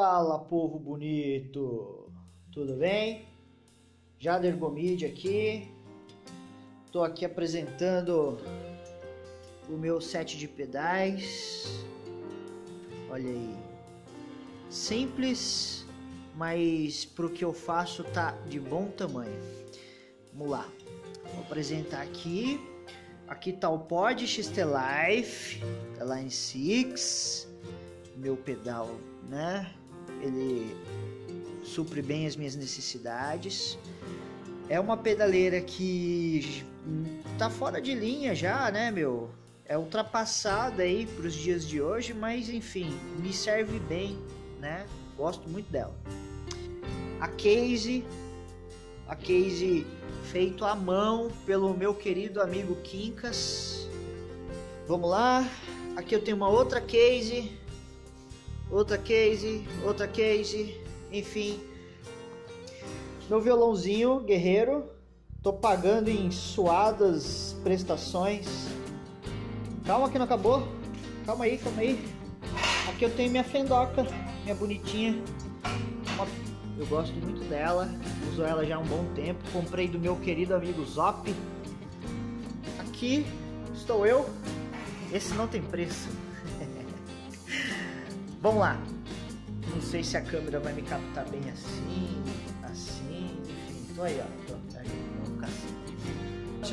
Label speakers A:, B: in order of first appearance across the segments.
A: Fala, povo bonito! Tudo bem? Jader Gomide aqui. Tô aqui apresentando o meu set de pedais. Olha aí. Simples, mas pro que eu faço tá de bom tamanho. Vamos lá. Vou apresentar aqui. Aqui tá o Pod XT Life, da Line 6. Meu pedal, né? Ele supre bem as minhas necessidades. É uma pedaleira que tá fora de linha já, né, meu? É ultrapassada aí para os dias de hoje, mas enfim, me serve bem, né? Gosto muito dela. A case, a case feito à mão pelo meu querido amigo Quincas. Vamos lá. Aqui eu tenho uma outra case, outra case, outra case, enfim. Meu violãozinho guerreiro, tô pagando em suadas prestações. Calma que não acabou. Calma aí, calma aí. Aqui eu tenho minha fendoca, minha bonitinha. Eu gosto muito dela, uso ela já há um bom tempo. Comprei do meu querido amigo Zop. Aqui estou eu. Esse não tem preço. Vamos lá. Não sei se a câmera vai me captar bem assim, assim, enfim. Tô aí, ó. Tô, aí, vamos ficar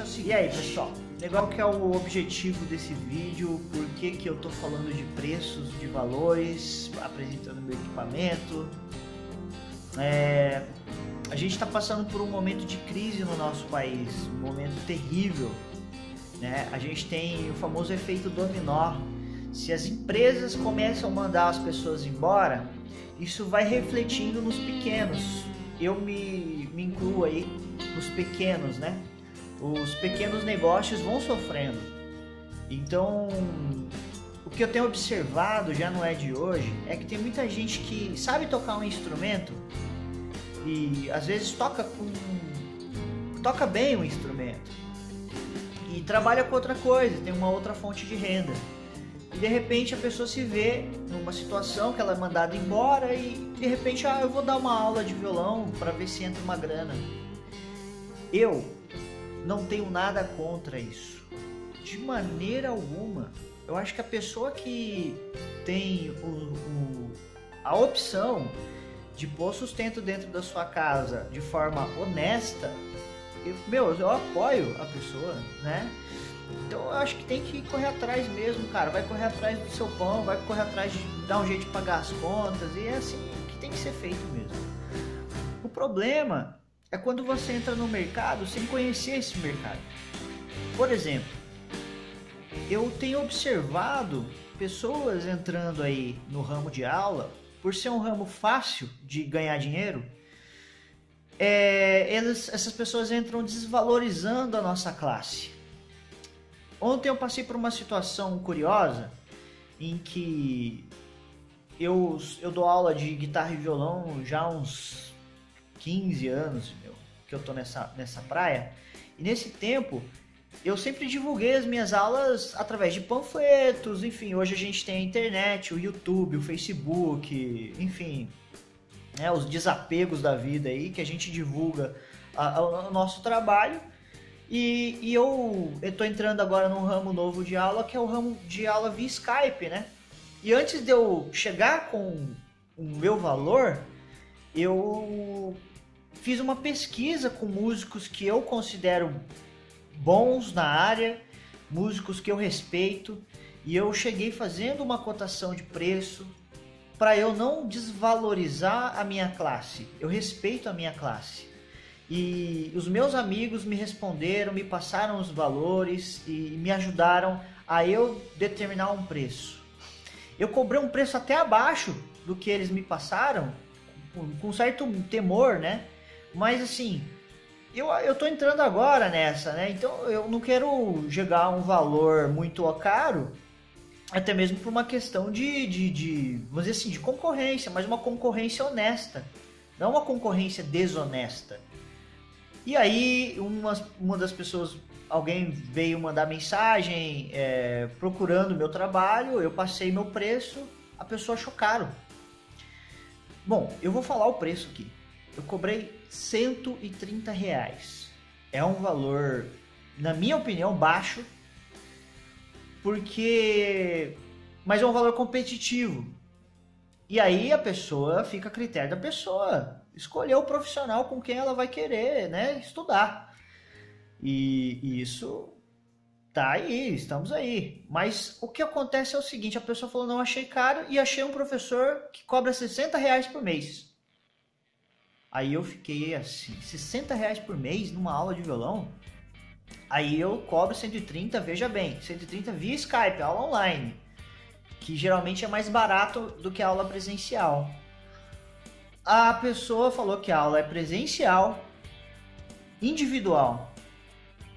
A: assim. E aí, pessoal? Legal que é o objetivo desse vídeo, por que, que eu tô falando de preços, de valores, apresentando meu equipamento. É, a gente está passando por um momento de crise no nosso país, um momento terrível. Né? A gente tem o famoso efeito dominó. Se as empresas começam a mandar as pessoas embora, isso vai refletindo nos pequenos. Eu me, me incluo aí nos pequenos, né? Os pequenos negócios vão sofrendo. Então, o que eu tenho observado já não é de hoje é que tem muita gente que sabe tocar um instrumento e às vezes toca com toca bem o instrumento e trabalha com outra coisa, tem uma outra fonte de renda. E de repente a pessoa se vê numa situação que ela é mandada embora e de repente ah, eu vou dar uma aula de violão para ver se entra uma grana. Eu não tenho nada contra isso. De maneira alguma. Eu acho que a pessoa que tem o, o, a opção de pôr sustento dentro da sua casa de forma honesta, eu, meu, eu apoio a pessoa, né? Então eu acho que tem que correr atrás mesmo, cara. Vai correr atrás do seu pão, vai correr atrás de dar um jeito de pagar as contas, e é assim que tem que ser feito mesmo. O problema é quando você entra no mercado sem conhecer esse mercado. Por exemplo, eu tenho observado pessoas entrando aí no ramo de aula por ser um ramo fácil de ganhar dinheiro, é, eles, essas pessoas entram desvalorizando a nossa classe. Ontem eu passei por uma situação curiosa em que eu, eu dou aula de guitarra e violão já há uns 15 anos meu, que eu tô nessa, nessa praia. E nesse tempo eu sempre divulguei as minhas aulas através de panfletos, enfim, hoje a gente tem a internet, o YouTube, o Facebook, enfim, né, os desapegos da vida aí que a gente divulga o nosso trabalho. E, e eu estou entrando agora num ramo novo de aula que é o ramo de aula via Skype, né? E antes de eu chegar com o meu valor, eu fiz uma pesquisa com músicos que eu considero bons na área, músicos que eu respeito, e eu cheguei fazendo uma cotação de preço para eu não desvalorizar a minha classe. Eu respeito a minha classe. E os meus amigos me responderam, me passaram os valores e me ajudaram a eu determinar um preço. Eu cobrei um preço até abaixo do que eles me passaram, com certo temor, né? Mas assim, eu, eu tô entrando agora nessa, né? Então eu não quero jogar um valor muito caro, até mesmo por uma questão de, de, de, vamos dizer assim, de concorrência, mas uma concorrência honesta, não uma concorrência desonesta. E aí uma, uma das pessoas, alguém veio mandar mensagem é, procurando meu trabalho, eu passei meu preço, a pessoa achou caro. Bom, eu vou falar o preço aqui. Eu cobrei 130 reais. É um valor, na minha opinião, baixo, porque. Mas é um valor competitivo. E aí a pessoa fica a critério da pessoa escolher o profissional com quem ela vai querer, né, estudar. E, e isso tá aí, estamos aí. Mas o que acontece é o seguinte: a pessoa falou, não achei caro e achei um professor que cobra 60 reais por mês. Aí eu fiquei assim, 60 reais por mês numa aula de violão? Aí eu cobro 130, veja bem, 130 via Skype, aula online, que geralmente é mais barato do que a aula presencial. A pessoa falou que a aula é presencial, individual,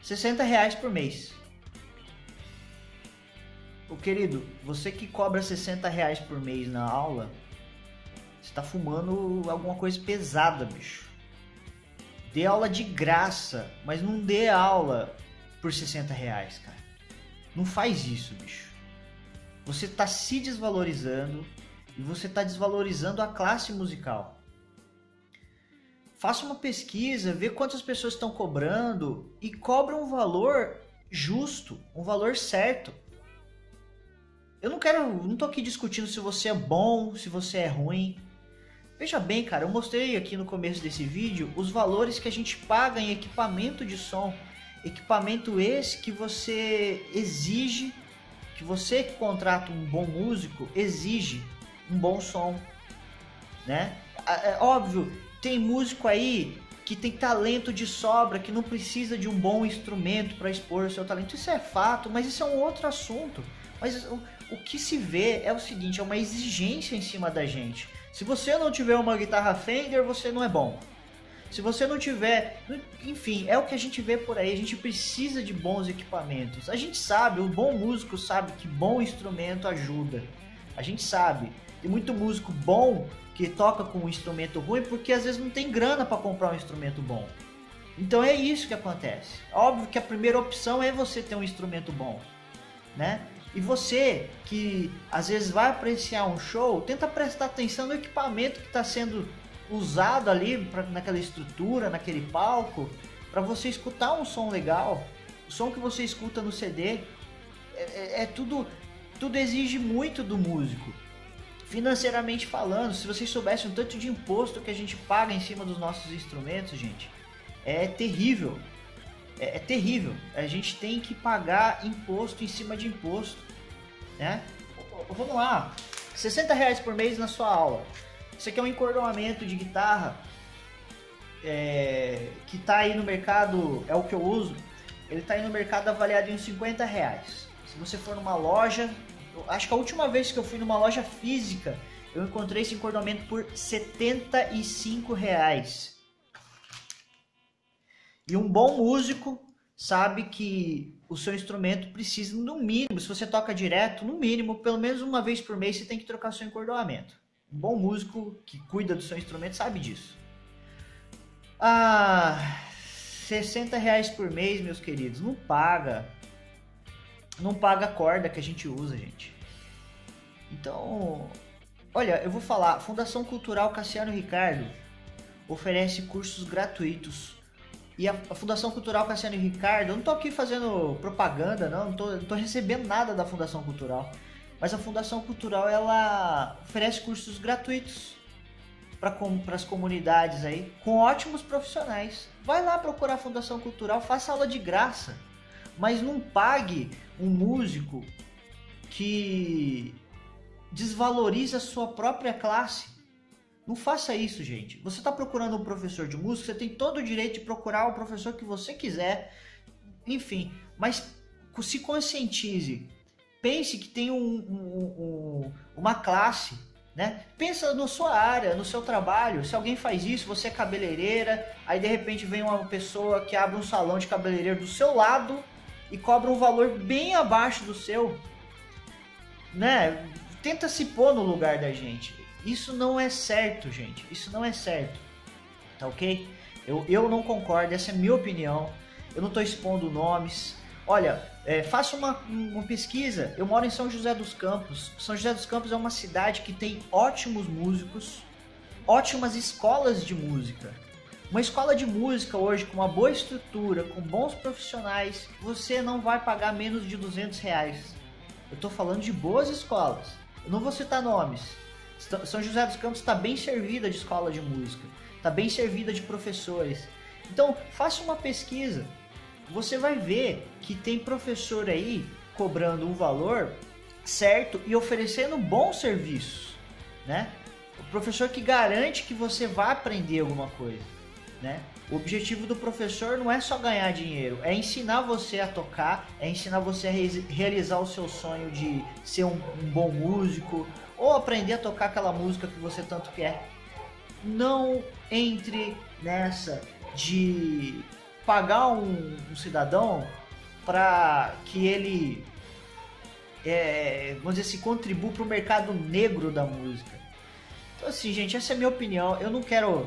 A: 60 reais por mês. O querido, você que cobra 60 reais por mês na aula, você tá fumando alguma coisa pesada, bicho. Dê aula de graça, mas não dê aula por 60 reais, cara. Não faz isso, bicho. Você tá se desvalorizando e você tá desvalorizando a classe musical. Faça uma pesquisa, vê quantas pessoas estão cobrando e cobra um valor justo, um valor certo. Eu não quero, não tô aqui discutindo se você é bom, se você é ruim. Veja bem, cara, eu mostrei aqui no começo desse vídeo os valores que a gente paga em equipamento de som. Equipamento esse que você exige, que você que contrata um bom músico exige um bom som, né? É óbvio, tem músico aí que tem talento de sobra, que não precisa de um bom instrumento para expor o seu talento. Isso é fato, mas isso é um outro assunto. Mas o, o que se vê é o seguinte, é uma exigência em cima da gente. Se você não tiver uma guitarra Fender, você não é bom. Se você não tiver, enfim, é o que a gente vê por aí. A gente precisa de bons equipamentos. A gente sabe, o bom músico sabe que bom instrumento ajuda. A gente sabe. Tem muito músico bom que toca com um instrumento ruim porque às vezes não tem grana para comprar um instrumento bom. Então é isso que acontece. Óbvio que a primeira opção é você ter um instrumento bom, né? E você que às vezes vai apreciar um show, tenta prestar atenção no equipamento que está sendo usado ali pra, naquela estrutura, naquele palco, para você escutar um som legal. O som que você escuta no CD é, é, é tudo, tudo exige muito do músico. Financeiramente falando, se vocês soubessem o tanto de imposto que a gente paga em cima dos nossos instrumentos, gente, é terrível é, é, terrível. A gente tem que pagar imposto em cima de imposto, né? Vamos lá, 60 reais por mês na sua aula. Isso aqui é um encordoamento de guitarra é, que está aí no mercado, é o que eu uso. Ele está aí no mercado avaliado em uns 50 reais. Se você for numa loja, acho que a última vez que eu fui numa loja física, eu encontrei esse encordoamento por 75 reais. E um bom músico sabe que o seu instrumento precisa, no mínimo, se você toca direto, no mínimo, pelo menos uma vez por mês, você tem que trocar seu encordoamento. Um bom músico que cuida do seu instrumento sabe disso. Ah, 60 reais por mês, meus queridos, não paga. Não paga a corda que a gente usa, gente. Então, olha, eu vou falar, Fundação Cultural Cassiano Ricardo oferece cursos gratuitos e a, a, Fundação Cultural Cassiano Ricardo, eu não tô aqui fazendo propaganda, não, não tô, não tô recebendo nada da Fundação Cultural. Mas a Fundação Cultural, ela oferece cursos gratuitos para as comunidades aí, com ótimos profissionais. Vai lá procurar a Fundação Cultural, faça aula de graça, mas não pague um músico que desvaloriza a sua própria classe não faça isso, gente. Você está procurando um professor de música, você tem todo o direito de procurar o professor que você quiser. Enfim, mas se conscientize. Pense que tem um, um, um, uma classe, né? Pensa na sua área, no seu trabalho. Se alguém faz isso, você é cabeleireira, aí de repente vem uma pessoa que abre um salão de cabeleireiro do seu lado e cobra um valor bem abaixo do seu, né? Tenta se pôr no lugar da gente. Isso não é certo, gente. Isso não é certo. Tá ok? Eu, eu não concordo, essa é minha opinião. Eu não estou expondo nomes. Olha, é, faça uma, uma pesquisa. Eu moro em São José dos Campos. São José dos Campos é uma cidade que tem ótimos músicos, ótimas escolas de música. Uma escola de música hoje com uma boa estrutura, com bons profissionais, você não vai pagar menos de 200 reais. Eu estou falando de boas escolas. Eu não vou citar nomes. São José dos Campos está bem servida de escola de música, está bem servida de professores. Então faça uma pesquisa. Você vai ver que tem professor aí cobrando um valor certo e oferecendo bons serviços, né? O professor que garante que você vai aprender alguma coisa, né? O objetivo do professor não é só ganhar dinheiro, é ensinar você a tocar, é ensinar você a re realizar o seu sonho de ser um, um bom músico ou aprender a tocar aquela música que você tanto quer. Não entre nessa de pagar um, um cidadão para que ele é, vamos dizer assim, contribua para o mercado negro da música. Então, assim, gente, essa é a minha opinião. Eu não quero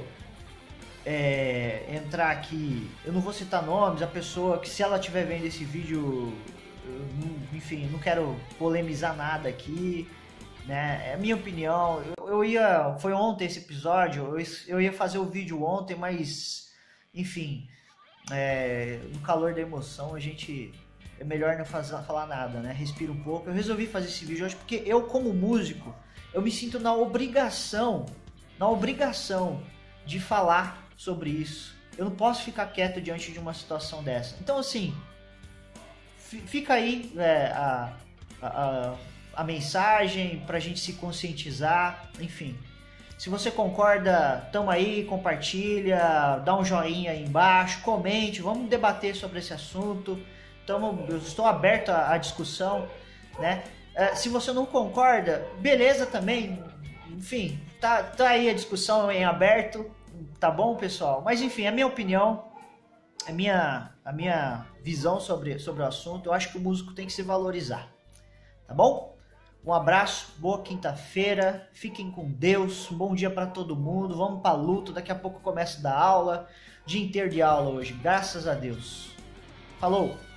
A: é, entrar aqui, eu não vou citar nomes, a pessoa que, se ela estiver vendo esse vídeo, não, enfim, não quero polemizar nada aqui, né? É minha opinião. Eu, eu ia, foi ontem esse episódio, eu, eu ia fazer o vídeo ontem, mas, enfim, é, no calor da emoção a gente é melhor não fazer, falar nada, né? Respira um pouco. Eu resolvi fazer esse vídeo hoje porque eu, como músico, eu me sinto na obrigação, na obrigação de falar sobre isso. Eu não posso ficar quieto diante de uma situação dessa. Então, assim, fica aí é, a, a, a mensagem pra gente se conscientizar, enfim. Se você concorda, tamo aí, compartilha, dá um joinha aí embaixo, comente, vamos debater sobre esse assunto. Tamo, eu estou aberto à, à discussão, né? É, se você não concorda, beleza também. Enfim, tá, tá aí a discussão em aberto, tá bom, pessoal? Mas enfim, a minha opinião, a minha, a minha visão sobre, sobre o assunto, eu acho que o músico tem que se valorizar, tá bom? Um abraço, boa quinta-feira, fiquem com Deus, bom dia para todo mundo, vamos pra luta, daqui a pouco começa da aula, dia inteiro de aula hoje, graças a Deus. Falou!